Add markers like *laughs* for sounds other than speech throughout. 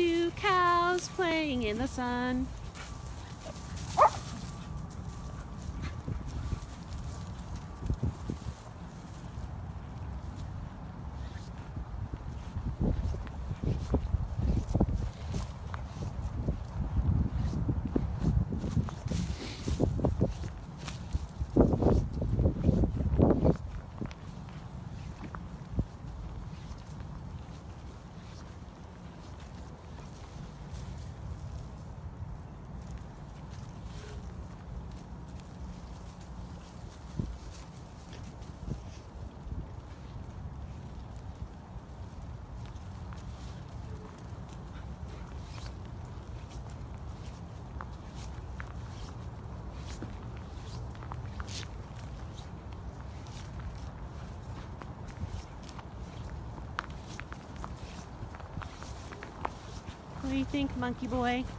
two cows playing in the sun. What do you think, monkey boy? *laughs*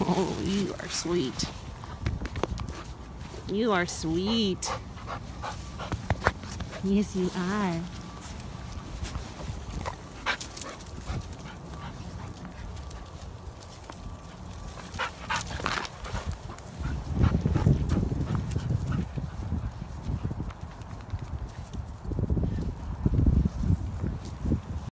Oh, you are sweet. You are sweet. Yes, you are.